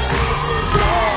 just need to go.